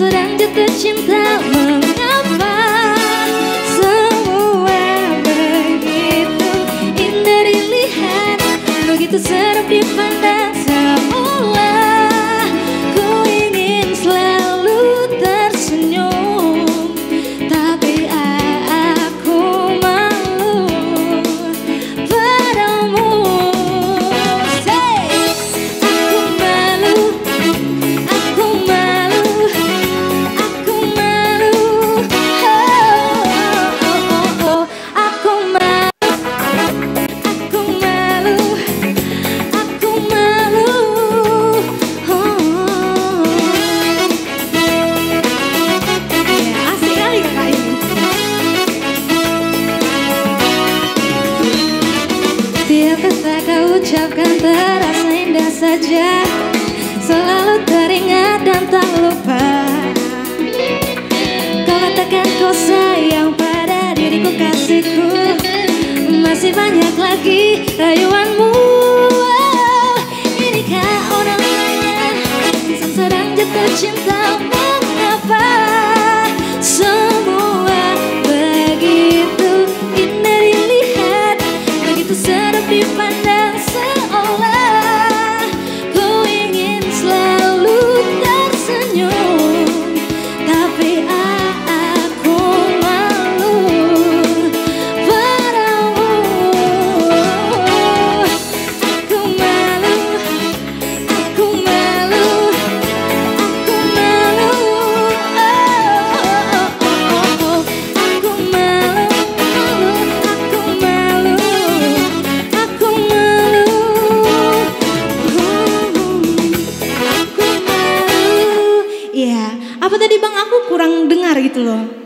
Sedang jatuh cinta mengapa Semua begitu indah dilihat? Begitu serap dipandang ucapkan terasa indah saja. Selalu teringat dan tak lupa. Kau katakan kau sayang pada diriku kasihku. Masih banyak lagi rayuanmu. Oh, Inikah undangannya Sedang jatuh cinta mengapa? Semua begitu indah dilihat. Begitu sedap dipandang apa tadi bang? Aku kurang dengar gitu loh